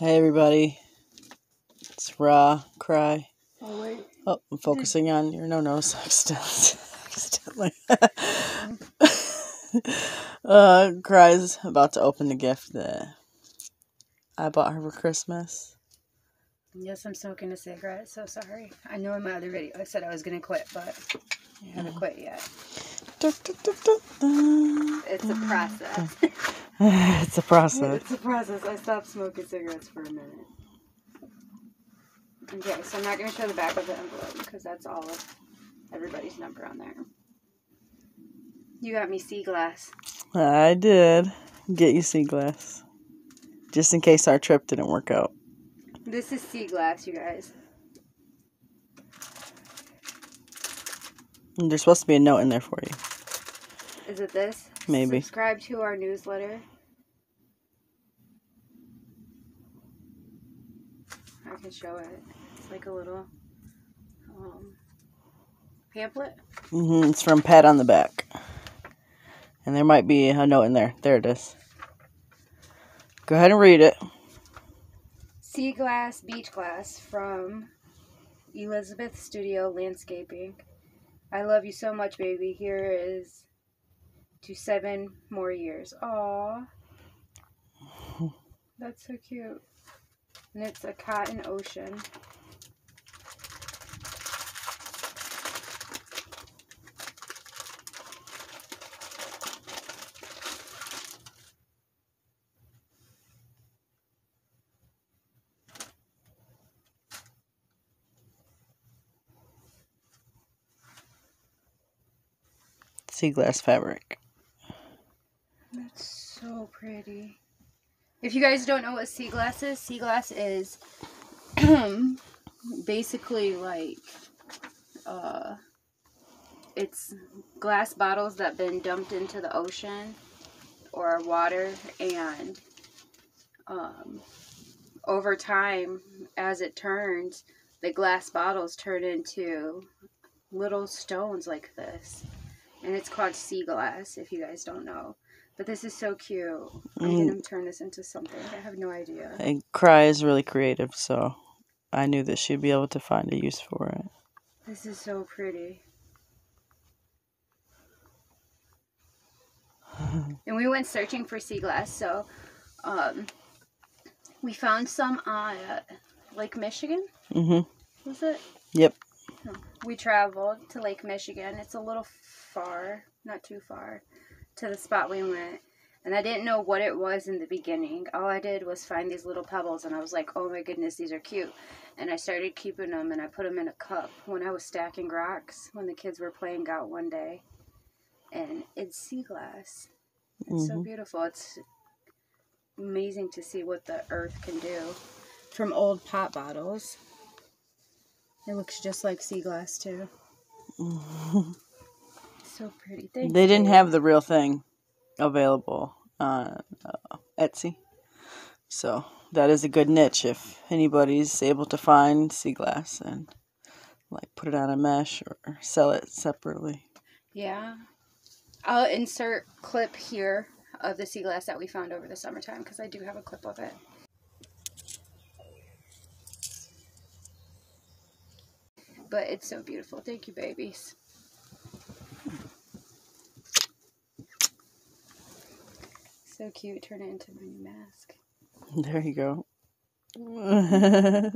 Hey everybody, it's Ra Cry. Oh wait. Oh, I'm focusing on your no nos accidentally. uh, Cry's about to open the gift that I bought her for Christmas. Yes, I'm smoking a cigarette. So sorry. I know in my other video I said I was gonna quit, but I haven't quit yet. It's a process. it's a process. it's a process. I stopped smoking cigarettes for a minute. Okay, so I'm not gonna show the back of the envelope because that's all of everybody's number on there. You got me sea glass. I did get you sea glass, just in case our trip didn't work out. This is sea glass, you guys. There's supposed to be a note in there for you. Is it this? Maybe. Subscribe to our newsletter. I can show it. It's like a little um, pamphlet. hmm It's from Pat on the back. And there might be a note in there. There it is. Go ahead and read it. Sea glass, beach glass from Elizabeth Studio Landscaping. I love you so much, baby. Here is to seven more years. Aw. That's so cute. And it's a cotton ocean. Sea glass fabric. So pretty. If you guys don't know what sea glass is, sea glass is basically like uh it's glass bottles that have been dumped into the ocean or water and um over time as it turns the glass bottles turn into little stones like this and it's called sea glass if you guys don't know but this is so cute. I'm Mm. gonna turn this into something. I have no idea. And Cry is really creative, so I knew that she'd be able to find a use for it. this is so pretty. And we went searching for sea glass so um we found some on uh, lake michigan? Hmm was it? Yep. we traveled to Lake Michigan. It's a little far, not too far, to the spot we went. And I didn't know what it was in the beginning. All I did was find these little pebbles, and I was like, oh my goodness, these are cute. And I started keeping them, and I put them in a cup when I was stacking rocks when the kids were playing out one day. And it's sea glass. It's so Mhm. beautiful. It's amazing to see what the earth can do from old pop bottles. It looks just like sea glass too. So pretty. Thank They didn't have the real thing available on uh, Etsy. So that is a good niche if anybody's able to find sea glass and like put it on a mesh or sell it separately. Yeah. I'll insert clip here of the sea glass that we found over the summertime because I do have a clip of it. But it's so beautiful. Thank you, babies. So cute. Turn it into my new mask. There you go.